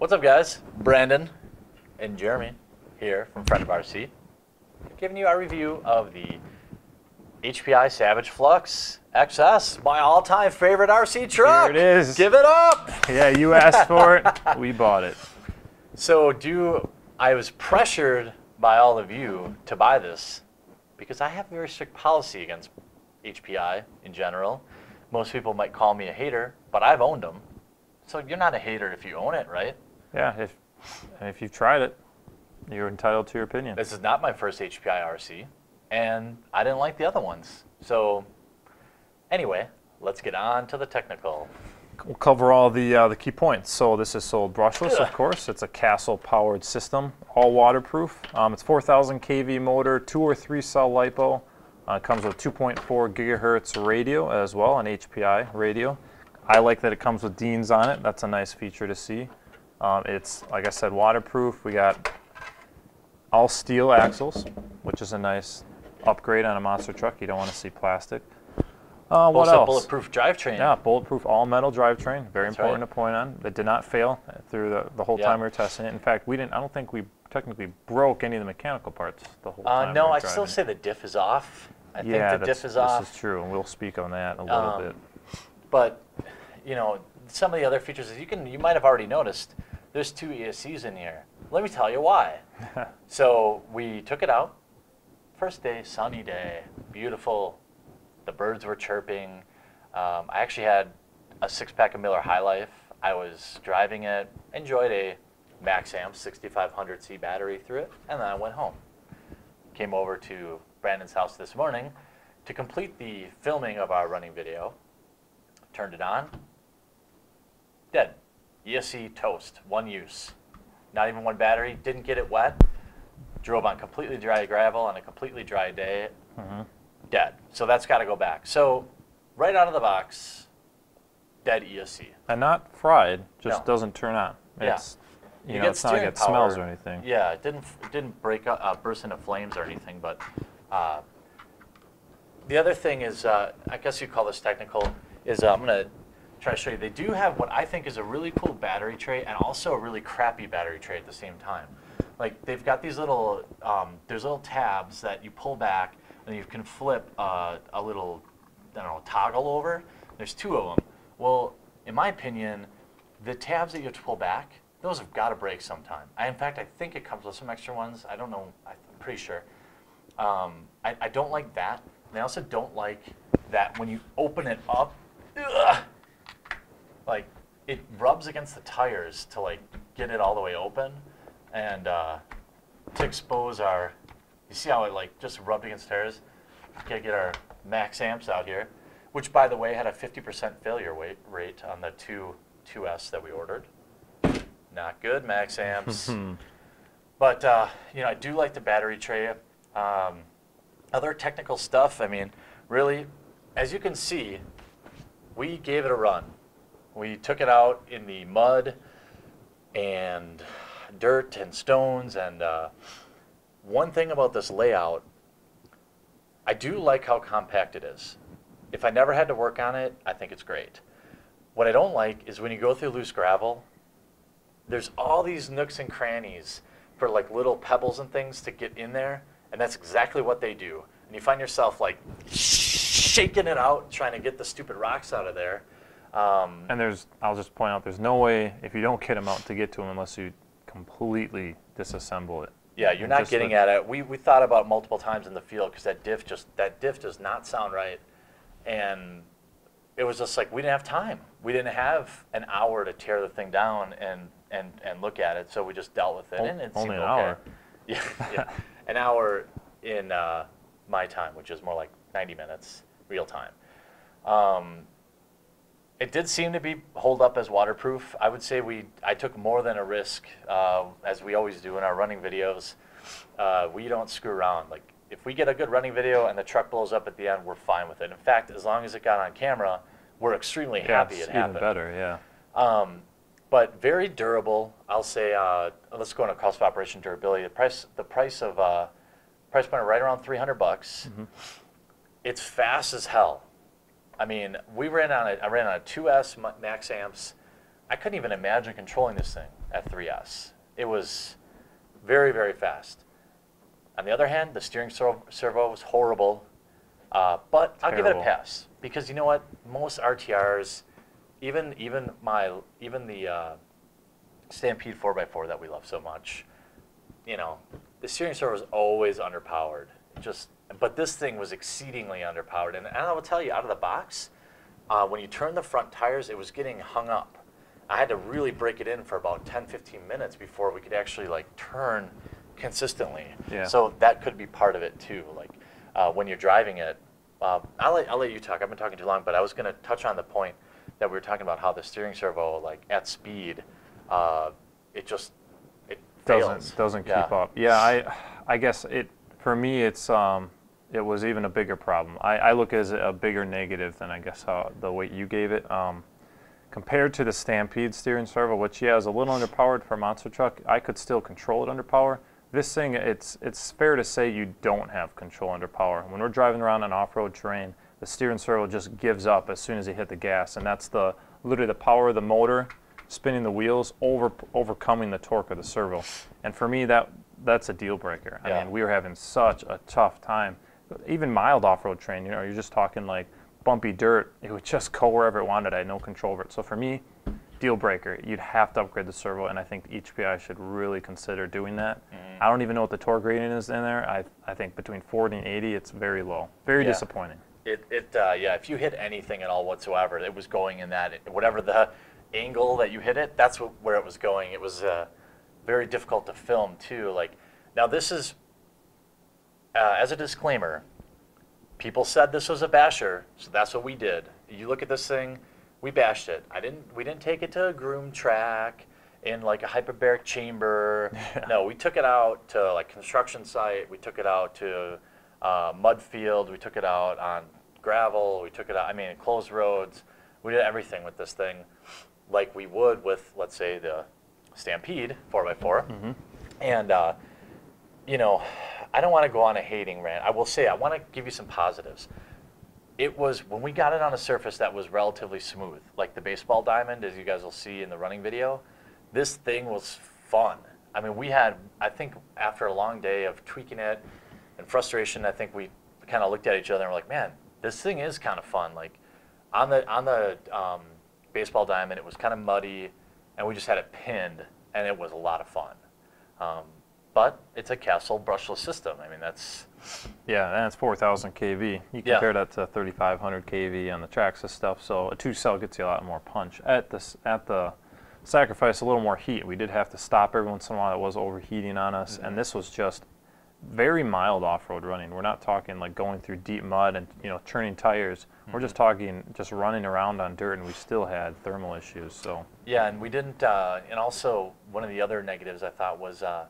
What's up, guys? Brandon and Jeremy here from Friend of RC, giving you our review of the HPI Savage Flux XS, my all-time favorite RC truck. Here it is. Give it up. Yeah, you asked for it. We bought it. So, do I was pressured by all of you to buy this because I have a very strict policy against HPI in general. Most people might call me a hater, but I've owned them. So you're not a hater if you own it, right? Yeah, if and if you've tried it, you're entitled to your opinion. This is not my first HPI RC, and I didn't like the other ones. So, anyway, let's get on to the technical. We'll cover all the uh, the key points. So this is sold brushless, of course. It's a Castle powered system, all waterproof. Um, it's 4,000 kV motor, two or three cell lipo. Uh, it comes with 2.4 gigahertz radio as well, an HPI radio. I like that it comes with Deans on it. That's a nice feature to see. Um, it's like I said, waterproof. We got all steel axles, which is a nice upgrade on a monster truck. You don't want to see plastic. Uh, what also, else? bulletproof drivetrain. Yeah, bulletproof all metal drivetrain. Very That's important right. to point on. It did not fail through the, the whole Yeah. time we were testing it. In fact, we didn't. I don't think we technically broke any of the mechanical parts the whole Uh, time. no, we were I still say the diff is off. I yeah, think the diff is off. This is true, and we'll speak on that a little Um, bit. But you know, some of the other features that you can you might have already noticed. There's two ESCs in here. Let me tell you why. so we took it out. First day, sunny day, beautiful. The birds were chirping. Um, I actually had a six pack of Miller High Life. I was driving it, enjoyed a Max Amp 6500C battery through it, and then I went home. Came over to Brandon's house this morning to complete the filming of our running video. Turned it on. Dead. ESC toast. One use. Not even one battery. Didn't get it wet. Drove on completely dry gravel on a completely dry day. Mhm. Dead. So that's got to go back. So right out of the box, dead ESC. And not fried, just No. doesn't turn on. Yeah. It's, you, You know, get it's not like it smells or anything. Yeah, it didn't it didn't break up, uh, burst into flames or anything. But uh, the other thing is, uh, I guess you call this technical, is uh, I'm gonna try to show you. They do have what I think is a really cool battery tray and also a really crappy battery tray at the same time. Like they've got these little um, there's little tabs that you pull back and you can flip uh, a little I don't know toggle over. There's two of them. Well, in my opinion, the tabs that you have to pull back, those have got to break sometime. I, in fact, I think it comes with some extra ones. I don't know. I'm pretty sure. Um, I, I don't like that. And I also don't like that when you open it up, ugh, like it rubs against the tires to like get it all the way open, and uh, to expose our. You see how it like just rubbed against the tires? Gotta get our max amps out here, which by the way had a 50% failure rate rate on the two 2S that we ordered. Not good, max amps. But uh, you know, I do like the battery tray. Um, other technical stuff. I mean, really, as you can see, we gave it a run. We took it out in the mud and dirt and stones. And uh, one thing about this layout, I do like how compact it is. If I never had to work on it, I think it's great. What I don't like is when you go through loose gravel, there's all these nooks and crannies for like little pebbles and things to get in there, and that's exactly what they do. And you find yourself like shaking it out, trying to get the stupid rocks out of there. Um, And there's, I'll just point out, there's no way if you don't kit them out to get to them unless you completely disassemble it. yeah, you're not getting at it. We, we thought about multiple times in the field because that diff just that diff does not sound right, and it was just like we didn't have time. We didn't have an hour to tear the thing down and and and look at it, so we just dealt with it. O- and it only an okay. hour. Yeah, yeah. an hour in uh, my time, which is more like 90 minutes real time. Um, it did seem to be hold up as waterproof. I would say we I took more than a risk, uh, as we always do in our running videos. Uh, we don't screw around. Like if we get a good running video and the truck blows up at the end, we're fine with it. In fact, as long as it got on camera, we're extremely Yeah, happy it's it even happened. better, yeah. Um, but very durable. I'll say. Uh, let's go into cost of operation durability. The price, the price of uh, price point right around 300 bucks. Mm-hmm. It's fast as hell. I mean, we ran on a, I ran on a 2S max amps. I couldn't even imagine controlling this thing. at 3S. It was very, very fast. On the other hand, the steering servo, servo was horrible, uh, but I'll give it a pass because you know what? Most RTRs, even even my even the uh, Stampede 4x4 that we love so much, you know, the steering servo is always underpowered. Just, but this thing was exceedingly underpowered, and, and I will tell you, out of the box, uh, when you turn the front tires, it was getting hung up. I had to really break it in for about 10, 15 minutes before we could actually like turn consistently. Yeah. So that could be part of it too. Like uh, when you're driving it, uh, I'll, let, I'll let you talk. I've been talking too long, but I was going to touch on the point that we were talking about how the steering servo, like at speed, uh, it just it doesn't doesn't Yeah. keep up. Yeah, I I guess it for me it's um it was even a bigger problem. I, I look as a bigger negative than I guess how the way you gave it. Um, compared to the Stampede steering servo, which yeah is a little underpowered for a monster truck, I could still control it under power. This thing, it's it's fair to say you don't have control under power. When we're driving around on off-road terrain, the steering servo just gives up as soon as you hit the gas, and that's the literally the power of the motor spinning the wheels over overcoming the torque of the servo. And for me, that that's a deal breaker. I Yeah. mean, we were having such a tough time. Even mild off-road terrain, you know, you're just talking like bumpy dirt. It would just go wherever it wanted. I had no control over it. So for me, deal breaker. You'd have to upgrade the servo, and I think HPI should really consider doing that. Mm-hmm. I don't even know what the torque rating is in there. I, I think between 40 and 80, it's very low. Very Yeah. disappointing. It, it uh, yeah, if you hit anything at all whatsoever, it was going in that, whatever the angle that you hit it, that's where it was going. It was uh, very difficult to film too. Like, now this is, uh, as a disclaimer, people said this was a basher, so that's what we did. You look at this thing, we bashed it. I didn't, we didn't take it to a groom track in like a hyperbaric chamber. No, we took it out to like construction site. We took it out to uh, mud field. We took it out on gravel. We took it out. I mean, closed roads. We did everything with this thing, like we would with, let's say, the Stampede 4x4. And uh, you know, I don't want to go on a hating rant. I will say I want to give you some positives. It was when we got it on a surface that was relatively smooth, like the baseball diamond, as you guys will see in the running video. This thing was fun. I mean, we had, I think, after a long day of tweaking it and frustration, I think we kind of looked at each other and were like, "Man, this thing is kind of fun." Like on the on the um, baseball diamond, it was kind of muddy, and we just had it pinned, and it was a lot of fun. Um, but it's a Castle brushless system. I mean, that's Yeah, and it's 4,000 kV. You Yeah. compare that to 3,500 kV on the Traxxas stuff, so a two cell gets you a lot more punch. At the at the sacrifice a little more heat. We did have to stop every once in a while. It was overheating on us, Mm-hmm. and this was just very mild off-road running. We're not talking like going through deep mud and you know turning tires. We're just Mm-hmm. talking just running around on dirt, and we still had thermal issues. So yeah. And we didn't. Uh, and also, one of the other negatives I thought was uh,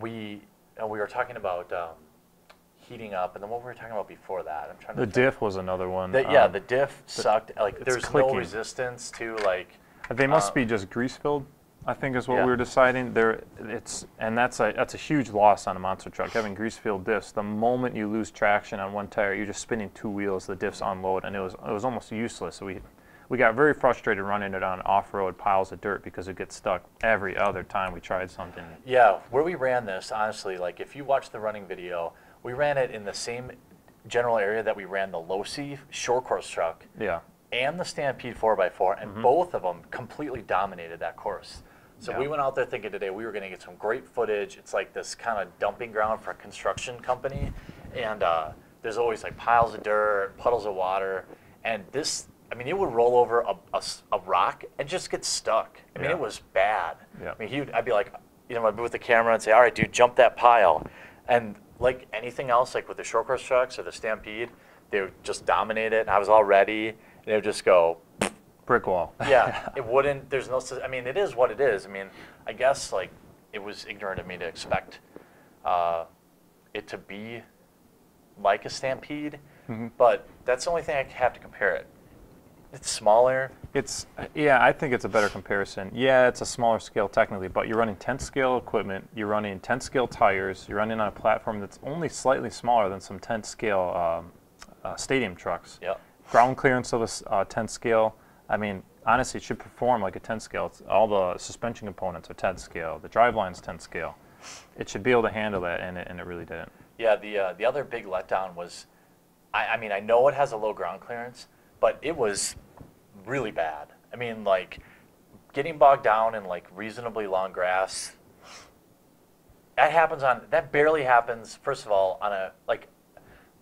we uh, we were talking about um, heating up, and then what we were we talking about before that? I'm trying to. the think. diff was another one. The, yeah, Um, the diff sucked. Like, there's no resistance to like. They must Uh, be just grease filled. I think is what Yeah. we were deciding. There, it's and that's a that's a huge loss on a monster truck having grease filled diffs. The moment you lose traction on one tire, you're just spinning two wheels. The diffs unload, and it was it was almost useless. So we we got very frustrated running it on off road piles of dirt because it gets stuck every other time we tried something. Yeah, where we ran this, honestly, like if you watch the running video, we ran it in the same general area that we ran the Losi short course truck Yeah, and the Stampede 4x4, and both of them completely dominated that course. So Yeah. we went out there thinking today we were going to get some great footage. It's like this kind of dumping ground for a construction company, and uh, there's always like piles of dirt, puddles of water, and this. I mean, it would roll over a a rock and just get stuck. I mean, Yeah. it was bad. Yeah. I mean, he would, I'd be like, you know, I'd be with the camera and say, "All right, dude, jump that pile," and like anything else, like with the short course trucks or the Stampede, they would just dominate it. And I was all ready, and they would just go, brick wall. yeah, it wouldn't. There's no. I mean, it is what it is. I mean, I guess like it was ignorant of me to expect uh, it to be like a Stampede, Mhm. but that's the only thing I have to compare it. It's smaller. It's yeah, I think it's a better comparison. Yeah, it's a smaller scale technically, but you're running 10 scale equipment, you're running 10 scale tires, you're running on a platform that's only slightly smaller than some 10 scale um, uh, stadium trucks. Yep. Ground clearance of a uh, 10 scale. I mean, honestly, it should perform like a 10 scale. It's, all the suspension components are 10 scale. The driveline's 10 scale. It should be able to handle that, and it, and it really didn't. Yeah, the uh, the other big letdown was, I, I mean, I know it has a low ground clearance, but it was really bad. I mean, like getting bogged down in like reasonably long grass. That happens on that barely happens. First of all, on a like,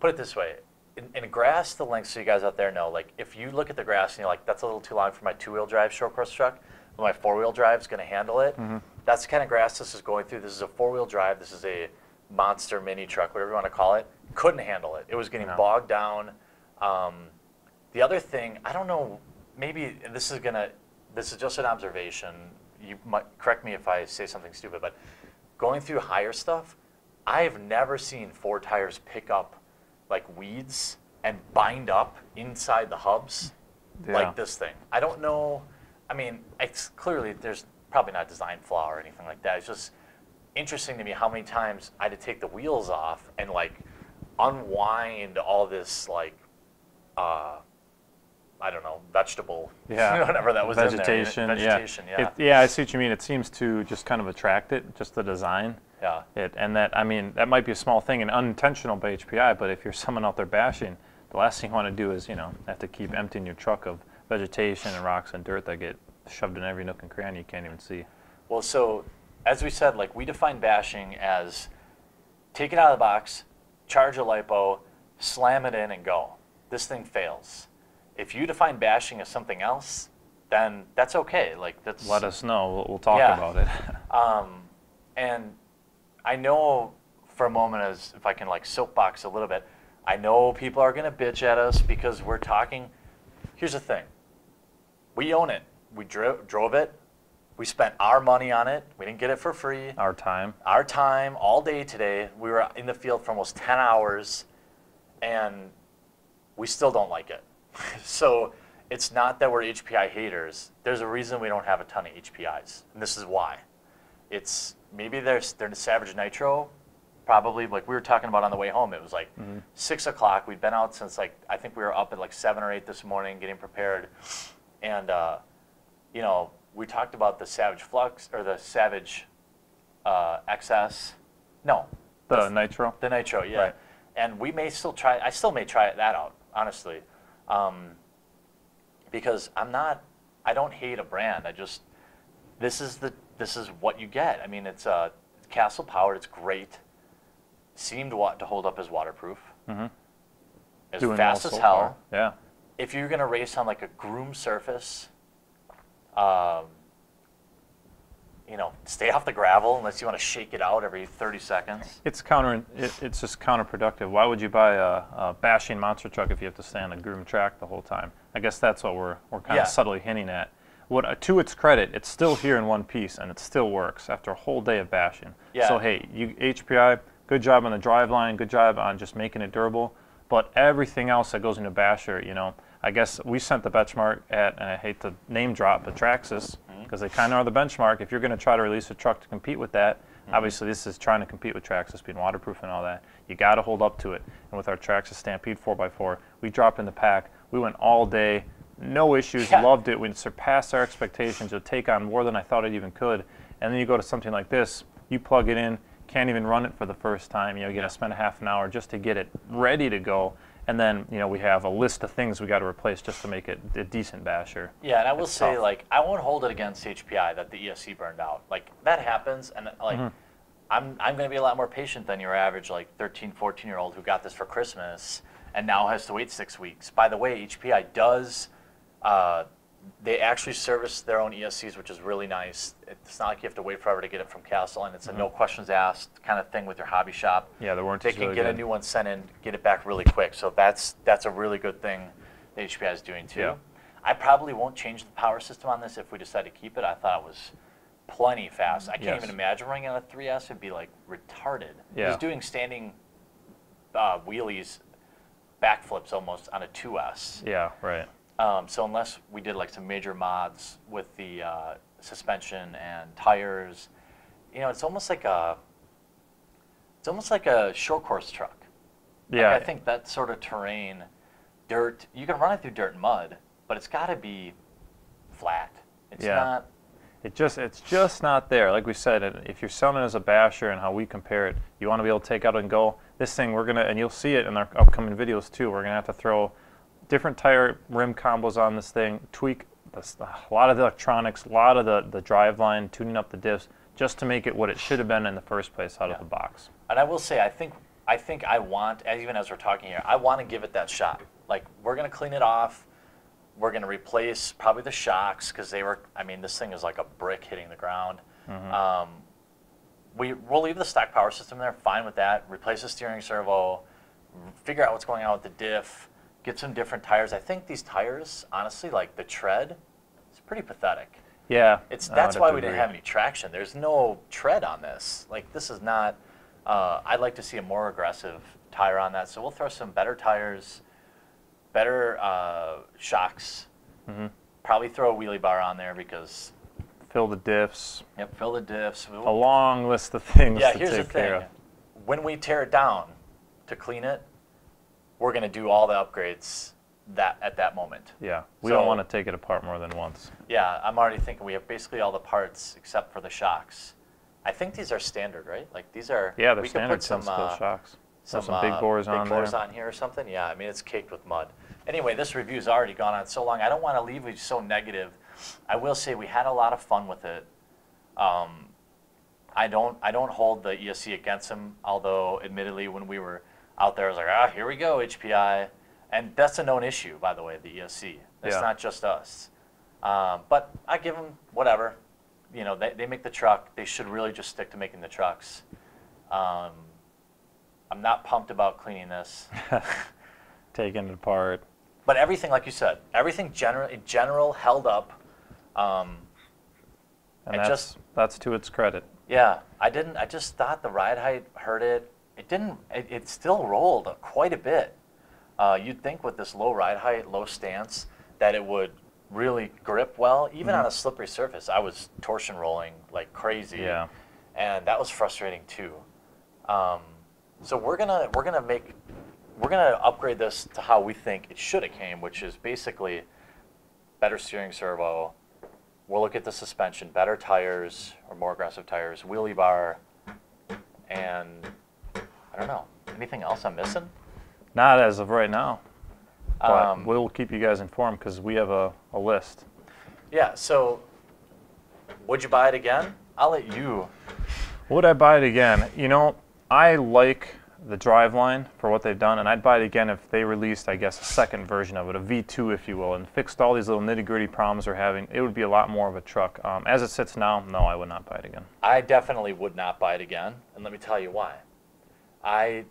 put it this way, in, in grass, the length. So you guys out there know, like, if you look at the grass and you're like, that's a little too long for my two-wheel drive short course truck, but my four-wheel drive is going to handle it. That's the kind of grass this is going through. This is a four-wheel drive. This is a monster mini truck, whatever you want to call it. Couldn't handle it. It was getting No. bogged down. Um, the other thing, I don't know, maybe this is gonna, this is just an observation. You might correct me if I say something stupid, but going through higher stuff, I've never seen four tires pick up like weeds and bind up inside the hubs Yeah. like this thing. I don't know. I mean, it's clearly there's probably not a design flaw or anything like that. It's just interesting to me how many times I had to take the wheels off and like unwind all this like uh, I don't know vegetable Yeah. whatever that was vegetation. in there. Vegetation, yeah. yeah, It, yeah, I see what you mean. It seems to just kind of attract it, just the design. yeah. It, and that, I mean, that might be a small thing and unintentional by HPI, but if you're someone out there bashing, the last thing you want to do is, you know, have to keep emptying your truck of vegetation and rocks and dirt that get shoved in every nook and cranny you can't even see. Well, so as we said, like we define bashing as take it out of the box, charge a lipo, slam it in, and go. This thing fails. If you define bashing as something else, then that's okay. Like that's Let us know. We'll, we'll talk Yeah. about it. Um, and I know for a moment, as if I can like soapbox a little bit, I know people are gonna bitch at us because we're talking. Here's the thing: we own it. We dro- drove it. We spent our money on it. We didn't get it for free. Our time. Our time all day today. We were in the field for almost 10 hours, and we still don't like it. So it's not that we're HPI haters. There's a reason we don't have a ton of HPIs, and this is why. It's maybe there's they're Savage Nitro, probably like we were talking about on the way home. It was like six o'clock. We'd been out since like I think we were up at like seven or eight this morning getting prepared, and uh, you know we talked about the Savage Flux or the Savage uh, XS. No, The nitro. the Nitro, yeah. Right. And we may still try. I still may try that out, honestly, um, because I'm not. I don't hate a brand. I just this is the this is what you get. I mean, it's uh, Castle powered. It's great. Seemed to hold up as waterproof. Mhm. As Doing fast as hell. far. Yeah. If you're gonna race on like a groom surface, um, you know, stay off the gravel unless you want to shake it out every 30 seconds. It's counter. It, it's just counterproductive. Why would you buy a, a bashing monster truck if you have to stay on a groom track the whole time? I guess that's what we're we're kind Yeah. of subtly hinting at. What uh, to its credit, it's still here in one piece and it still works after a whole day of bashing. Yeah. So hey, you HPI, good job on the drive line. good job on just making it durable. But everything else that goes into basher, you know, I guess we sent the benchmark at, and I hate to name drop, but Traxxas. Because they kind of are the benchmark. If you're going to try to release a truck to compete with that, Mm-hmm. obviously this is trying to compete with Traxxas being waterproof and all that. You got to hold up to it. And with our Traxxas Stampede 4x4, we dropped in the pack. We went all day, no issues, Yeah. loved it. We surpassed our expectations to take on more than I thought it even could. And then you go to something like this, you plug it in, can't even run it for the first time. You know, you got to spend a half an hour just to get it ready to go. And then, you know, we have a list of things we got to replace just to make it a decent basher. Yeah, and I will It's say, tough. like, I won't hold it against HPI that the ESC burned out. Like, that happens, and like, Mm-hmm. I'm, I'm going to be a lot more patient than your average, like, 13, 14 year old who got this for Christmas and now has to wait six weeks. By the way, HPI does, uh, they actually service their own ESCs, which is really nice. It's not like you have to wait forever to get it from Castle, and it's a no questions asked kind of thing with your hobby shop Yeah, the they warranty's can really get a new one sent in, get it back really quick. So that's that's a really good thing that HPI is doing too. Yeah. I probably won't change the power system on this if we decide to keep it. I thought it was plenty fast. I can't Yes. even imagine running on a 3S. It'd be like retarded. It Yeah. was doing standing uh, wheelies, backflips almost on a 2S. Yeah, right. Um, so unless we did like some major mods with the uh, suspension and tires, you know, it's almost like a it's almost like a short course truck. Like, Yeah, I think that sort of terrain, dirt, you can run it through dirt and mud, but it's got to be flat. It's Yeah. not. It just it's just not there. Like we said, if you're selling it as a basher and how we compare it, you want to be able to take out and go. This thing we're gonna and you'll see it in our upcoming videos too. We're gonna have to throw different tire rim combos on this thing, tweak this, a lot of the electronics, a lot of the the drive line, tuning up the diffs, just to make it what it should have been in the first place out Yeah. of the box. And I will say, I think I think I want, as- even as we're talking here, I want to give it that shot. Like we're gonna clean it off. We're gonna replace probably the shocks because they were. I mean, this thing is like a brick hitting the ground. Um, we we'll leave the stock power system there. Fine with that. Replace the steering servo. Figure out what's going on with the diff. Get some different tires. I think these tires, honestly, like the tread, it's pretty pathetic. Yeah, It's that's why we didn't have any traction. There's no tread on this. Like this is not. Uh, I'd like to see a more aggressive tire on that. So we'll throw some better tires, better uh, shocks. Mhm. Probably throw a wheelie bar on there because fill the diffs. yep, fill the diffs. We'll- A long list of things yeah, to here's the thing. When we tear it down to clean it, we're gonna do all the upgrades that at that moment. Yeah, we So- don't want to take it apart more than once. Yeah, I'm already thinking we have basically all the parts except for the shocks. I think these are standard, right? Like these are. Yeah, they're we standard put some, uh, shocks. some, some big uh, bores big on bores there. on here or something. Yeah, I mean it's caked with mud. Anyway, this review's already gone on so long. I don't want to leave you so negative. I will say we had a lot of fun with it. Um, I don't I don't hold the ESC against them, although admittedly when we were out there is like, ah, here we go, HPI, and that's a known issue, by the way, the ESC. It's Yeah. not just us. Um, but I give them whatever. You know, they, they make the truck. They should really just stick to making the trucks. Um, I'm not pumped about cleaning this. Taking it apart. But everything, like you said, everything general, in general held up. Um, And I that's, just- that's to its credit. yeah, I didn't. I just thought the ride height hurt it. It didn't. It, it still rolled quite a bit. Uh, you'd think with this low ride height, low stance, that it would really grip well, even Mm-hmm. on a slippery surface. I was torsion rolling like crazy. Yeah. and that was frustrating too. Um, so we're gonna we're gonna make we're gonna upgrade this to how we think it should have came, which is basically better steering servo. We'll look at the suspension, better tires or more aggressive tires, wheelie bar, and don't know anything else I'm missing. Not as of right now. But Um, we'll keep you guys informed because we have a, a list. Yeah. So would you buy it again? I'll let you. Would I buy it again? You know, I like the driveline for what they've done, and I'd buy it again if they released, I guess, a second version of it, a V2, if you will, and fixed all these little nitty gritty problems we're having. It would be a lot more of a truck. Um, as it sits now, no, I would not buy it again. I definitely would not buy it again, and let me tell you why. I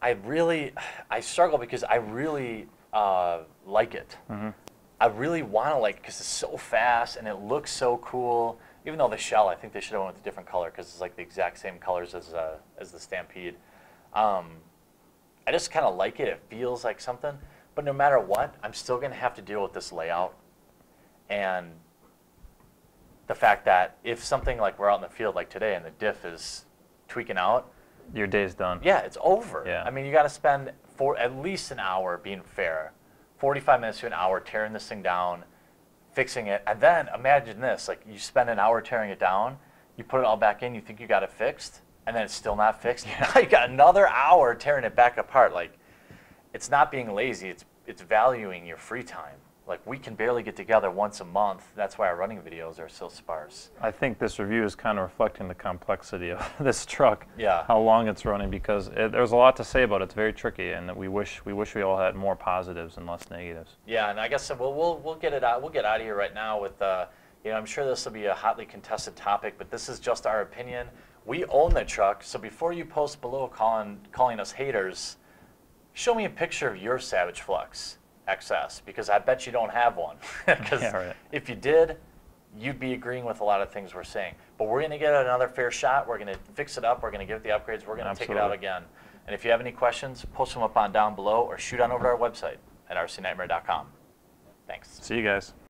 I really I struggle because I really uh, like it. I really want to like it because it's so fast and it looks so cool. Even though the shell, I think they should have went with a different color because it's like the exact same colors as uh, as the Stampede. Um, I just kind of like it. It feels like something. But no matter what, I'm still gonna have to deal with this layout and the fact that if something like we're out in the field like today and the diff is tweaking out, Your day's done. yeah, it's over. Yeah. I mean, you got to spend for at least an hour being fair, 45 minutes to an hour tearing this thing down, fixing it, and then imagine this: like you spend an hour tearing it down, you put it all back in, you think you got it fixed, and then it's still not fixed. Now you got another hour tearing it back apart. Like it's not being lazy; it's it's valuing your free time. Like we can barely get together once a month. That's why our running videos are so sparse. I think this review is kind of reflecting the complexity of this truck. Yeah. How long it's running because it, there's a lot to say about it. It's very tricky, and we wish we wish we all had more positives and less negatives. Yeah, and I guess we'll we'll we'll get it out. We'll get out of here right now with uh, you know I'm sure this will be a hotly contested topic, but this is just our opinion. We own the truck, so before you post below calling calling us haters, show me a picture of your Savage Flux XS because I bet you don't have one. Because Yeah, right. if you did, you'd be agreeing with a lot of things we're saying. But we're going to get another fair shot. We're going to fix it up. We're going to give it the upgrades. We're going to take it out again. And if you have any questions, post them up on down below or shoot on over to our website at rcnightmare.com. Thanks. See you guys.